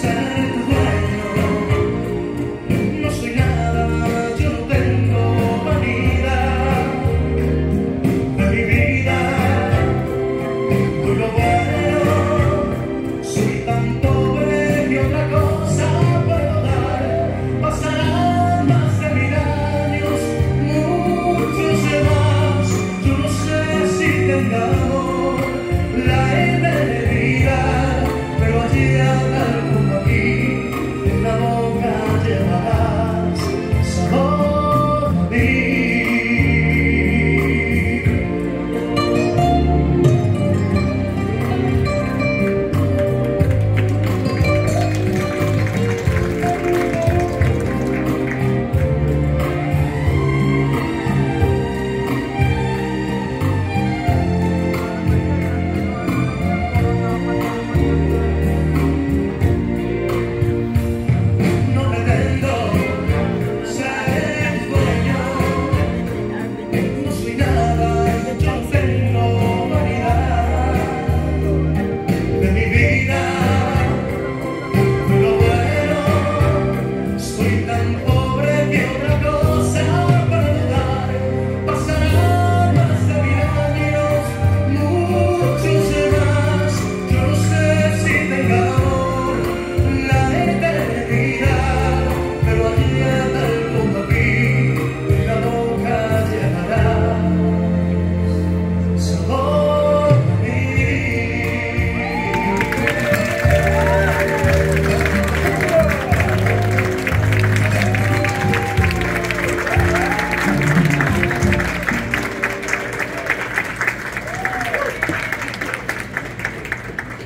said